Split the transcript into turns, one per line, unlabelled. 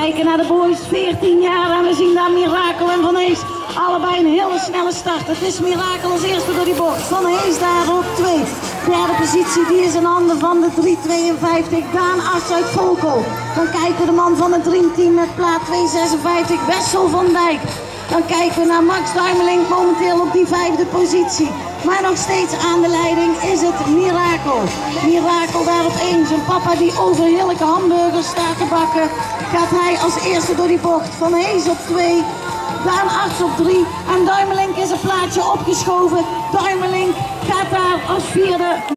kijken naar de boys, 14 jaar. En we zien daar Mirakel en Van Hees. Allebei een hele snelle start. Het is Mirakel als eerste door die bocht. Van Hees daar op 2. Derde positie, die is in handen van de 352. Daan Arts uit Volkel. Dan kijken de man van het dreamteam met plaat 256. Wessel van Dijk. Dan kijken we naar Max Duimeling, momenteel op die vijfde positie. Maar nog steeds aan de leiding is het Mirakel. Mirakel daar op één. Zijn papa die over heerlijke hamburgers staat bakken. Gaat hij als eerste door die bocht. Van Hees op twee. Daan Arts op drie. En Duimelink is een plaatje opgeschoven. Duimelink